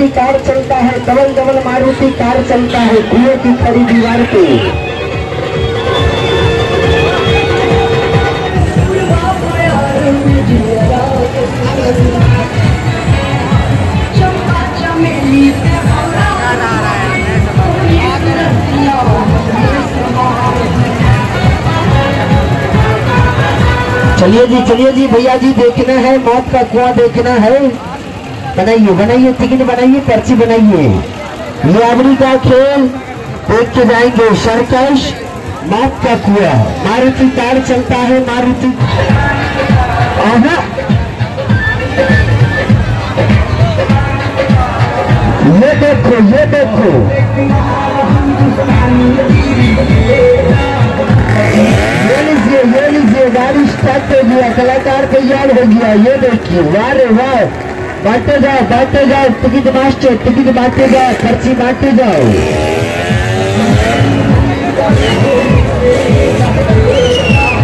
Maruti car चलता है double double Maruti car चलता है कुएँ की खड़ी दीवार पे। चलिए जी चलिए जी, भैया जी देखना है, मौत का कुआँ देखना है। बनाइए बनाइए, टिकट बनाइए, पर्ची बनाइए। ये का खेल, देख के जाएँगे सर्कस मौत का कुआ मारुति कार चलता है, मारुति। ये देखो ये देखो। ये लीजिए ये लीजिए, गाड़ी स्टार्ट हो गया, कलाकार तैयार हो गया, ये देखिए, वाह रे वाह। बांटे जाओ बांटे जाओ, टिकट मास्टर, टिकट बांटे जाओ, पर्ची बांटे जाओ।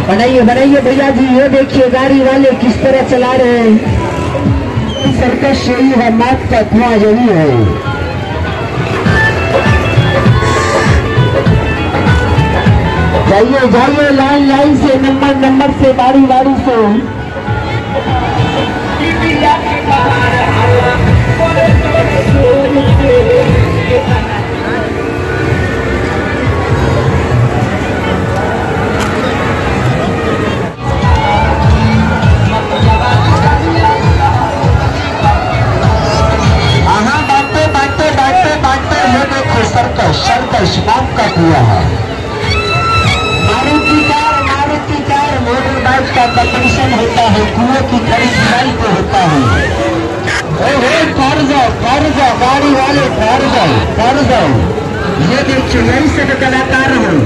बनाइए बनाइए भैया जी, ये देखिए गाड़ी वाले किस तरह चला रहे हैं। सर्कस यही है मात का कुआँ यही है। जाइए जाइए, लाइन लाइन से, नंबर नंबर से बारी बारी से। का कंपटीशन होता है, कुएँ की सिलाई पे होता है। ओहो जाओ जाओ, गाड़ी वाले भर जाओ भर जाओ। ये देखिए यही तो कलाकार हैं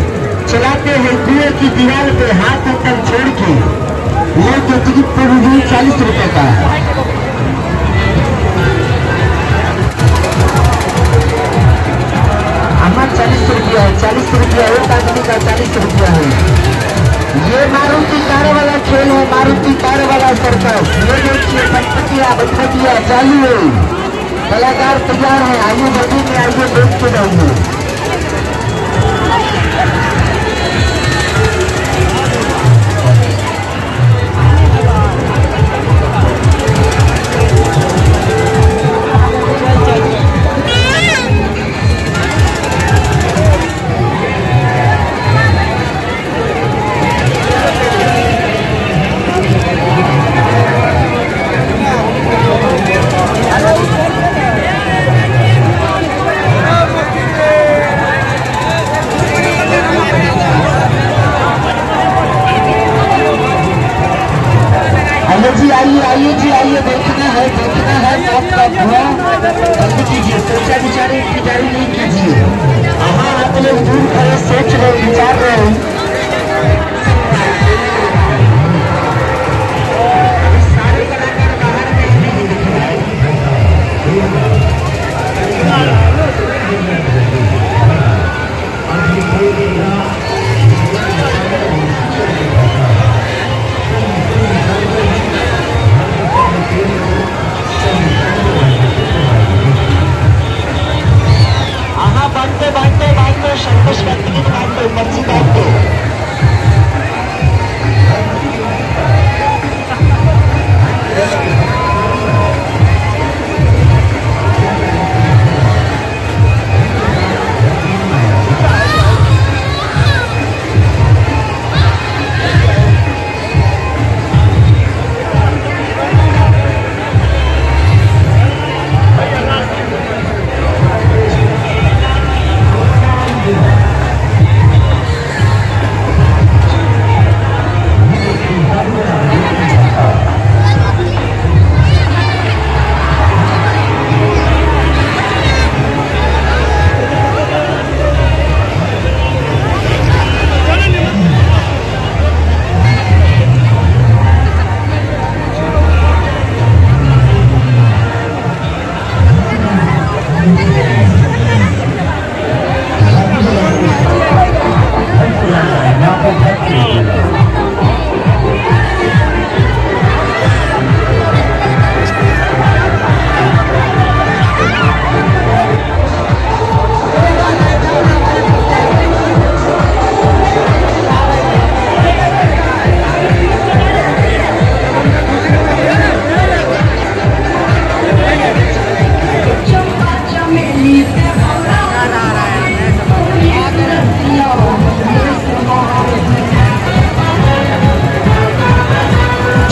चलाते हैं कुएँ की दीवार पे हाथ ऊपर छोड़ के। ये तो टिकट भी चालीस रुपए का कलाकार तैयार है। आइए जल्दी में आइए देख के जाइए।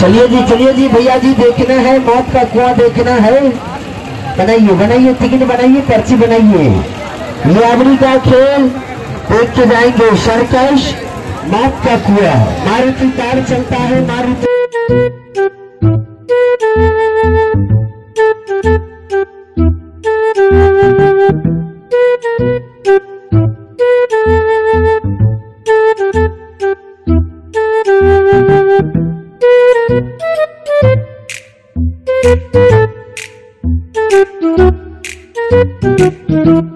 चलिए जी चलिए जी, भैया जी देखना है, मौत का कुआँ देखना है। बनाइए बनाइए, टिकट बनाइए, पर्ची बनाइए। यावड़ी का खेल देख के जाएँगे, सरकश, मौत का कुआँ। मारुति कार चलता है, Maruti Thank you.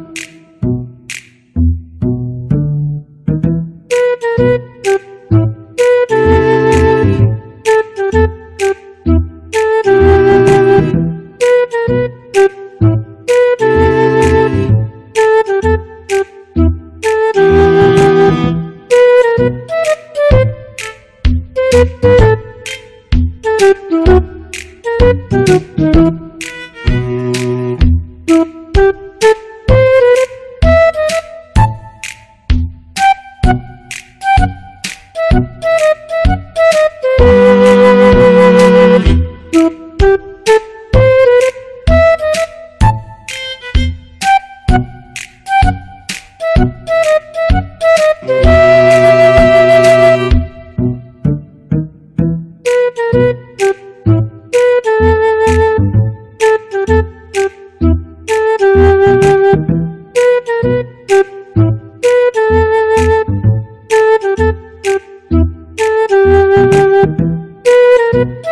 Thank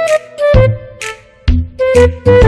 you.